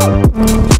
Oh,